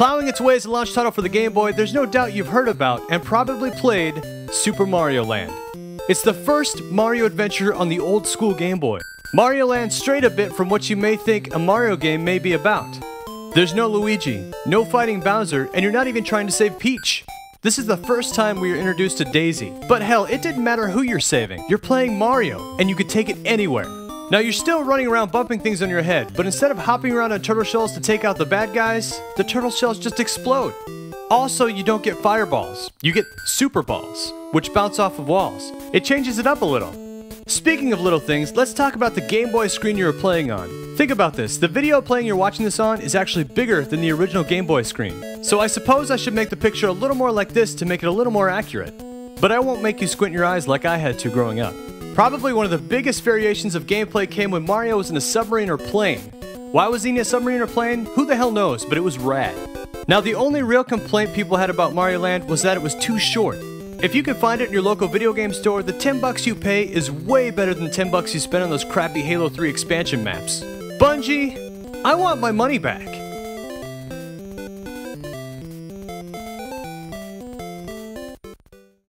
Plowing its way as a launch title for the Game Boy, there's no doubt you've heard about and probably played Super Mario Land. It's the first Mario adventure on the old school Game Boy. Mario Land strayed a bit from what you may think a Mario game may be about. There's no Luigi, no fighting Bowser, and you're not even trying to save Peach. This is the first time we are introduced to Daisy. But hell, it didn't matter who you're saving. You're playing Mario, and you could take it anywhere. Now you're still running around bumping things on your head, but instead of hopping around on turtle shells to take out the bad guys, the turtle shells just explode. Also, you don't get fireballs, you get super balls, which bounce off of walls. It changes it up a little. Speaking of little things, let's talk about the Game Boy screen you were playing on. Think about this, the video playing you're watching this on is actually bigger than the original Game Boy screen. So I suppose I should make the picture a little more like this to make it a little more accurate. But I won't make you squint your eyes like I had to growing up. Probably one of the biggest variations of gameplay came when Mario was in a submarine or plane. Why was he in a submarine or plane? Who the hell knows, but it was rad. Now the only real complaint people had about Mario Land was that it was too short. If you can find it in your local video game store, the 10 bucks you pay is way better than the 10 bucks you spend on those crappy Halo 3 expansion maps. Bungie, I want my money back.